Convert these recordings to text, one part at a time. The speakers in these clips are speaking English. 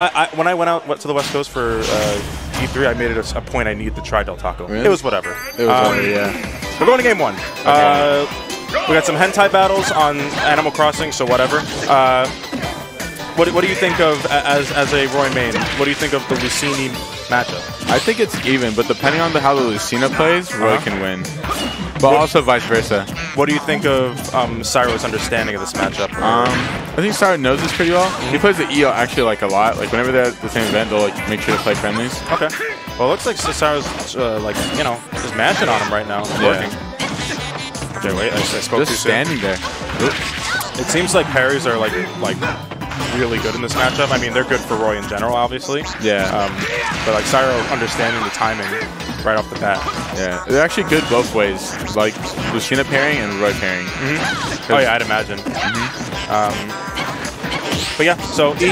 I, I, when I went out to the West Coast for uh, E3, I made it a, a, point I needed to try Del Taco. Really? It was whatever. It was um, whatever, yeah. We're going to game one. Okay. Uh, we got some hentai battles on Animal Crossing, so whatever. Uh, what, what do you think of as as a Roy main? What do you think of the Lucina matchup? I think it's even, but depending on the, how the Lucina plays, Roy uh -huh. can win. But also vice versa. What do you think of um, Cyro's understanding of this matchup? Um, I think Cyro knows this pretty well. He plays the EO actually like a lot. Like whenever they're at the same event, they'll like make sure to play friendlies. Okay. Well, it looks like Cyro's uh, like you know just mashing on him right now. Yeah. Working. Okay, wait. I, I spoke just standing there. It seems like parries are like like really good in this matchup. I mean, they're good for Roy in general, obviously. Yeah. Um, but like Cyro understanding the timing right off the bat. Yeah, they're actually good both ways, like Lucina pairing and Roy pairing. Mm -hmm. Oh yeah, I'd imagine. Mm -hmm. um, but yeah, so E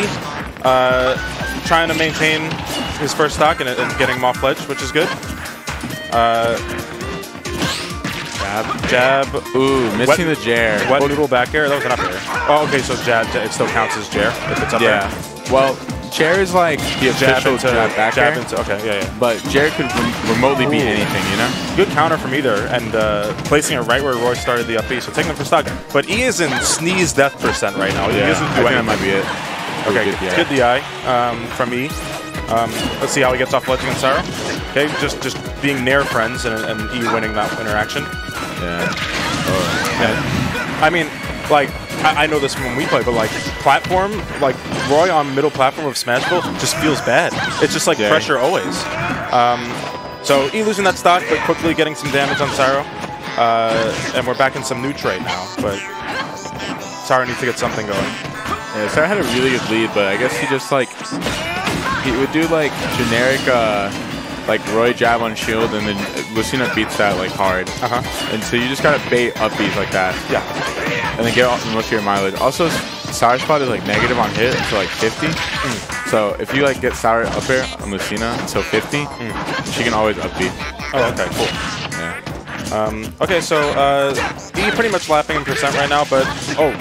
uh, trying to maintain his first stock and, and, getting him off ledge, which is good. Uh, jab, jab. Ooh, missing wet, the Jair. Wet noodle back air. That was an up air. Oh, okay, so jab, it still counts as Jair if it's up yeah. Air. Well, Jair is like the jab official into, jab back jab. Into, okay, yeah, yeah. But Jair could rem remotely beat anything, you know? Good counter from either, and uh, placing it right where Roy started the up B, so taking them for stock. But E is in sneeze death percent right now. Yeah, he isn't I think that might be it. Okay, good, yeah. good DI um, from E. Um, let's see how he gets off ledge against Cyro. Okay, just just being near friends and, and E winning that interaction. Yeah. Oh. yeah. I mean, like, I, I, know this from when we play, but like, platform, like, Roy on middle platform of Smashville just feels bad. It's just like yeah. pressure always. Um, so E losing that stock, but quickly getting some damage on Cyro. Uh, and we're back in some neutral right now, but Cyro needs to get something going. Yeah, Cyro had a really good lead, but I guess he just like, he would do like generic, uh, like Roy jab on shield, and then Lucina beats that like hard. Uh huh. And so you just gotta bait up beats like that. Yeah. And then get most of your mileage. Also, Sour Spot is like negative on hit to like 50. Mm. So if you like get Sour up air on Lucina until 50, mm. she can always up beat. Oh, okay, cool. Yeah. Um, okay, so uh, E pretty much lapping in percent right now, but oh,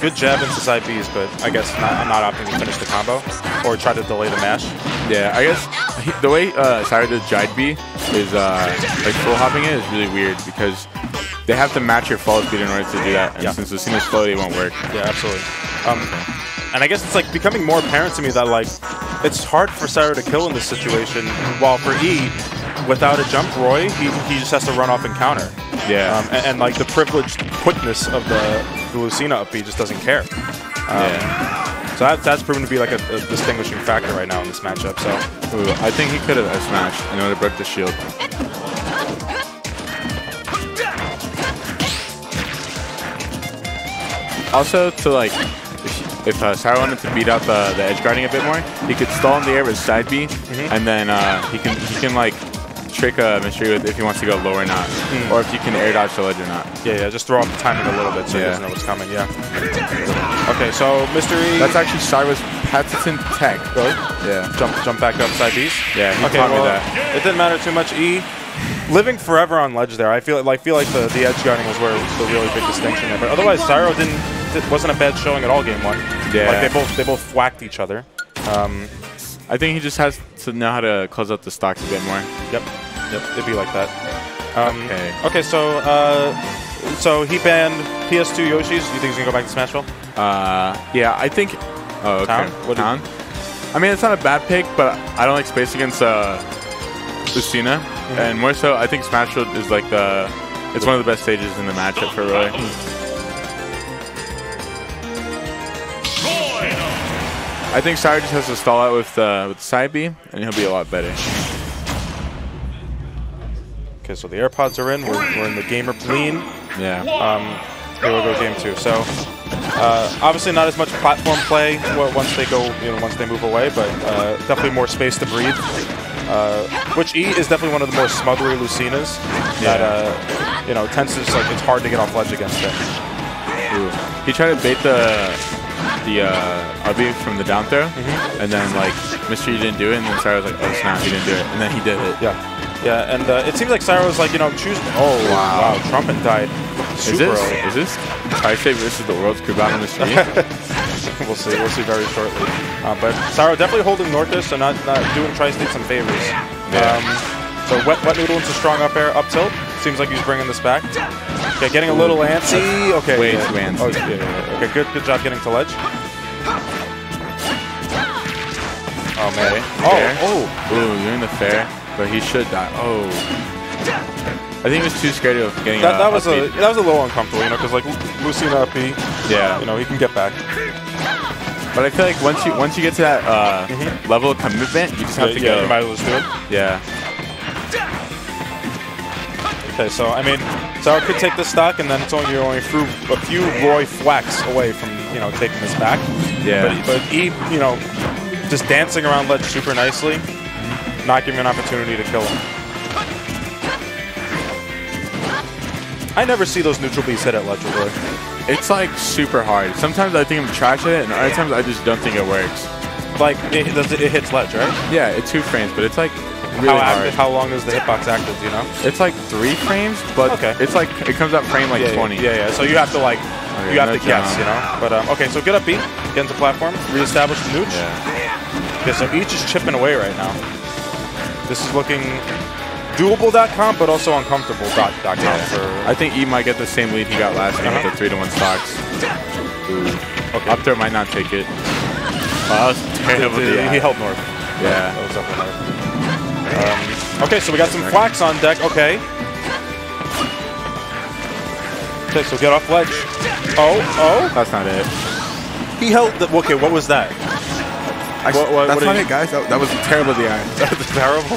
good jab into side Bs, but I guess not, I'm not opting to finish the combo or try to delay the mash. Yeah, I guess he, the way uh, Cyro did Jide B is uh, like full hopping it is really weird because they have to match your fall speed in order to do that. And yeah. since Lucina's slow, it won't work. Yeah, absolutely. Um, and I guess it's like becoming more apparent to me that like it's hard for Cyro to kill in this situation, while for E, without a jump Roy, he, he just has to run off and counter. Yeah. Um, and, and, like the privileged quickness of the, the Lucina up B just doesn't care. Um, yeah. So that, that's proven to be like a, a, distinguishing factor right now in this matchup. So Ooh, I think he could have smashed in order to break the shield. Also, to like, if uh, Cyro wanted to beat up the, the edge guarding a bit more, he could stall in the air with side B, mm -hmm. and then uh, he can he can like trick a uh, mystery with if he wants to go low or not, mm. or if you can air dodge the ledge or not. Yeah, yeah, just throw off the timing a little bit so yeah. he doesn't know what's coming. Yeah. Okay, so mystery. That's actually Cyro's patented tech. Really? Yeah. Jump, jump back up side Bs. Yeah. Okay, well, it didn't matter too much. E living forever on ledge there. I feel like feel like the, the edge guarding was where the really big distinction there. But otherwise, Cyro didn't it wasn't a bad showing at all game one. Yeah. Like they both they both whacked each other. Um, I think he just has to know how to close out the stocks a bit more. Yep. Yep. It'd be like that. Um, okay. Okay. So uh, so he banned PS2 Yoshi's. Do you think he's gonna go back to Smashville? Uh, yeah. I think. Oh, okay. Town? What Town? I mean, it's not a bad pick, but I don't like space against uh, Lucina. Mm -hmm. And more so, I think Smashville is like the. It's one of the best stages in the matchup for Roy. I think Cyro just has to stall out with uh, with side B, and he'll be a lot better. Okay, so the AirPods are in. We're, we're in the gamer lean. Yeah. Um, here we'll go game two. So uh, obviously not as much platform play once they go, you know, once they move away, but uh, definitely more space to breathe. Uh, which E is definitely one of the more smothery Lucinas yeah. that uh, you know tends to just like it's hard to get off ledge against it. Ooh. He tried to bait the the uh, RB from the down throw, mm -hmm. and then like Mystery didn't do it, and then Cyro was like, oh snap, he didn't do it, and then he did it. Yeah, yeah, and uh, it seems like Cyro was like, you know, choose. Oh wow, wow Trumpet died. Super is this early. is this Taisei versus the World's Crew Battle Mystery? we'll see. We'll see very shortly. Uh, but Cyro definitely holding Northus, so not, not doing Tri-State some favors. Yeah. Um, so wet, wet noodle into strong up air, up tilt. Seems like he's bringing this back. Okay, getting a little antsy. Okay. Way yeah. too antsy. Oh, yeah, yeah, yeah. Okay, good, good job getting to ledge. Oh man. Fair. Oh, oh. Ooh, in the fair, but he should die. Oh. I think he was too scared of getting That, uh, that was a upbeat. that was a little uncomfortable, you know, because like Lucina up B, Yeah. you know, he can get back. But I feel like once you once you get to that uh, level of commitment, you just have to yeah, go. you might as well just do it. yeah. Okay, so I mean, Sour could take this stock, and then it's only you're only through a few Roy Flax away from you know taking this back. Yeah. But, but E, you know, just dancing around ledge super nicely, not giving an opportunity to kill him. I never see those neutral beats hit at ledge with Roy. It's like super hard. Sometimes I think I'm trash at it, and other times I just don't think it works. Like it, it hits ledge, right? Yeah, it's two frames, but it's like really how hard. active, how long is the hitbox active? Do you know? It's like three frames, but Okay. it's like it comes up frame like yeah, 20. Yeah, yeah. So you have to like, Okay, you have no to guess, jump. you know. But um, okay, so get up B, get into platform, reestablish the nooch. Yeah. Okay, so each is chipping away right now. This is looking doable.com, but also uncomfortable.com for. I think E might get the same lead he got last game Uh-huh. with the three to one stocks. Ooh. Okay. Up there might not take it. Oh, that was terrible. He- DI. he helped North. Yeah. That was definitely North. Um, okay, so we got some flax on deck. Okay. Okay, so get off ledge. Oh, oh. That's not it. He held the. Okay, what was that? Actually, What- what- that's what not it, guys. That, that was terrible DI. That's terrible.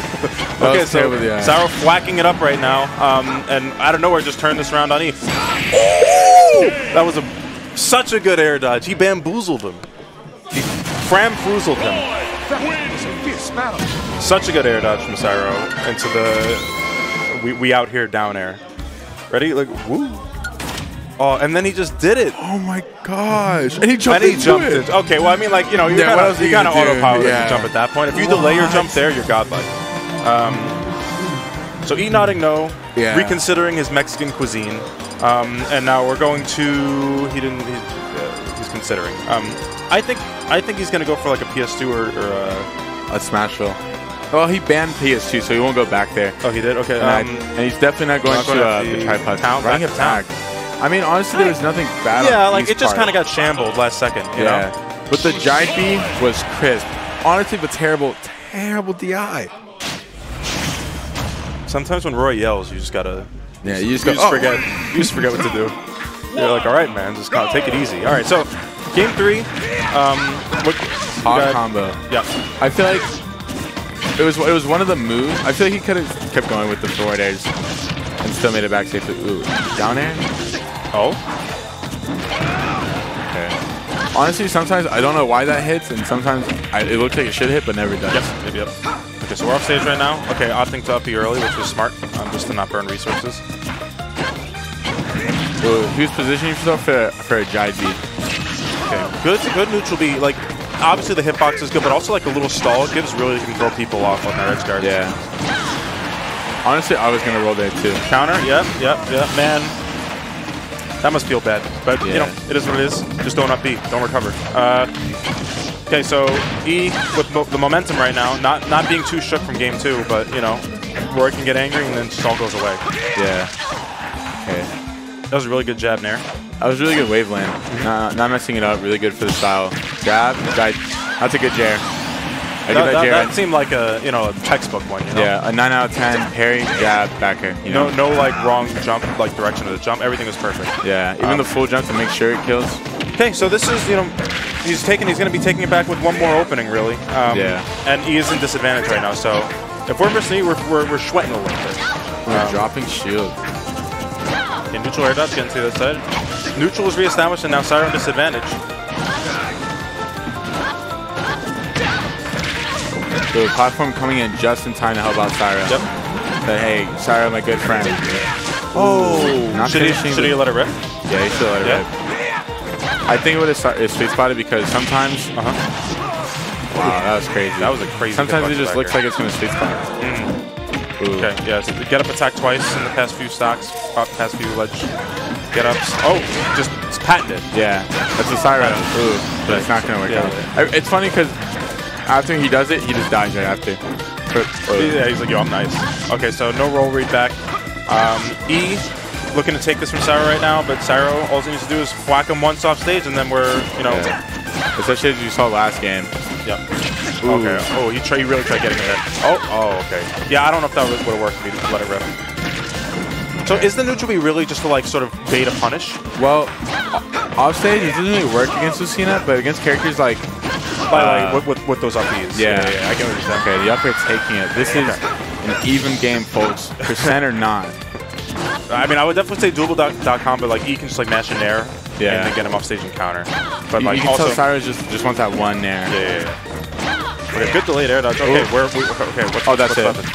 That okay, was so terrible, yeah. Cyro whacking it up right now, um, and out of nowhere just turned this round on E. Ooh! That was a such a good air dodge. He bamboozled him. He framfroozled him. Such a good air dodge from Cyro into the we, we out here down air. Ready? Like woo. Oh, and then he just did it. Oh my gosh! And he jumped And he into jumped it. it. Okay, well, I mean, like, you know, you're Yeah, what kind else of are you you kind of gonna do? autopilot Yeah. jump at that point. If you delay your jump there, you're godlike. Um, so E nodding no, Yeah. reconsidering his Mexican cuisine, um, and now we're going to he didn't he, uh, he's considering. Um, I think I think he's gonna go for like a PS2 or, or uh, A Smashville. Well, he banned PS2, so he won't go back there. oh he did okay. And, I- Um, and he's definitely not going not going to uh, the the tripod. town, Running back it town. I mean, honestly, there was nothing bad. yeah, on like it just kind of got shambled last second. You Yeah. know. But the giant B was crisp. Honestly, but terrible, terrible DI. Sometimes when Roy yells, you just gotta Yeah, you just you go. just "Oh." forget. You just forget what to do. You're like, all right, man, just kind of take it easy. All right, so game three. Um, what, Hot combo. Yeah. I feel like it was it was one of the moves. I feel like he could have kept going with the forward airs and still made it back safely. Ooh, down air. Oh. Okay. Honestly, sometimes I don't know why that hits, and sometimes I, it looks like it should hit, but never does. Yep. Yep. Yep. Okay, so we're off stage right now. Okay, opting to up E early, which was smart, um, just to not burn resources. Ooh, he was positioning himself for for a jive beat. Okay. Good. Good neutral B. Like, obviously the hitbox is good, but also like a little stall gives really can throw people off on their edge guards. Yeah. Honestly, I was gonna roll there too. Counter. Yep. Yep. Yep. Man. That must feel bad, but you know it is what it is. Just don't up B, don't recover. Uh, okay, so E with mo the momentum right now, not not being too shook from game two, but you know, Roy can get angry and then just all goes away. Yeah. Okay. That was a really good jab there. That was really good waveland. Not, not messing it up. Really good for the style. Jab. Guy. That's a good Jair. I That, that, that, that seemed like a you know a textbook one. You know? yeah, a 9 out of 10. Parry, jab, backer. You know? No, no, like wrong jump, like direction of the jump. Everything was perfect. Yeah, even Um, the full jump to make sure it kills. Okay, so this is you know, he's taking, he's going to be taking it back with one more opening, really. Um, Yeah. And he is in disadvantage right now. So if we're E, we're, we're, we're sweating a little bit. We're Um, dropping shield. Okay, neutral air dodge getting to the other side. Neutral is reestablished, and now Siren disadvantage. The platform coming in just in time to help out Cyro. Yep. But hey, Cyro, my good friend. Oh, Not should he, should he let it rip? Yeah, he should let it Yeah. rip. I think it would have sweet spotted because sometimes. Uh huh. Wow, that was crazy. That was a crazy. Sometimes it just looks here. like it's gonna sweet spot. Ooh. Okay, yeah, so get up attack twice in the past few stocks, past few ledge Get ups. Oh, just it's patented. Yeah, that's a Cyro. Ooh, but it's not gonna work Yeah. out. I, it's funny because after he does it, he just dies right after. But, uh, Yeah, he's like, yo, I'm nice. Okay, so no roll read back. Um, e looking to take this from Cyro right now, but Cyro all he needs to do is whack him once off stage, and then we're you know. yeah. Especially as you saw last game. Yep. Ooh. Okay. Oh, he try, he really tried getting it. Oh, oh, okay. Yeah, I don't know if that would have worked if he let it rip. So is the neutral B really just to like sort of bait a punish? Well, offstage it doesn't really work against Lucina, but against characters like By Uh, like with, with, with those up Bs. yeah, yeah, I get what you're saying. okay, the up air's taking it. This is an even game, folks. Percent or not. I mean, I would definitely say doable.com, but like E can just like mash in there Yeah. and then get him off stage and counter. But You, like you can also, tell Cyro just just wants that one there. yeah, yeah, yeah. Okay, good delay there. That's okay. Where we okay? What's, Oh, that's what's it. weapon?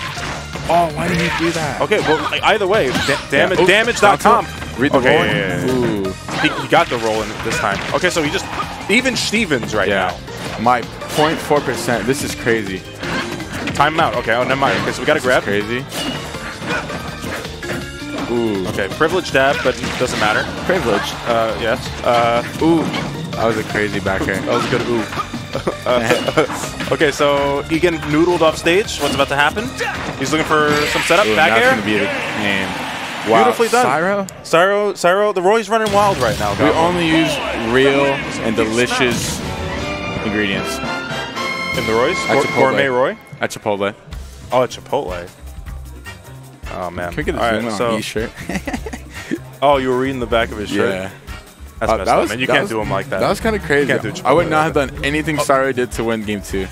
Oh, why did he do that? Okay, well, like, either way, da- damage, Ooh, damage.com. Read the Okay, roll. yeah, yeah, yeah. Ooh. He, he got the roll in this time. Okay, so he just even Stevens right Yeah. My 0.4 percent. This is crazy. now. Time out. Okay, oh never mind. Okay, so we got to grab. Crazy. Ooh. Okay, privilege dab, but it doesn't matter. Privilege. Uh, yes. Uh, Ooh. That was a crazy back air. that was a good ooh. Uh, okay, so Egan noodled off stage. What's about to happen? He's looking for some setup, Ooh, back air. gonna be the game. Wow. Beautifully done. Cyro? Cyro, Cyro, the Roy's running wild right now. We only use real and delicious ingredients in the Roy's. At Gour- Chipotle. Gourmet Roy. at Chipotle. Oh, at Chipotle. Oh man. Can we get a right, so, on E-shirt? Oh, you were reading the back of his shirt. Yeah. That's Uh, that up, was- man. You can't was- do him like that. That was kind of crazy. I would not like have done anything Cyro did to win game two.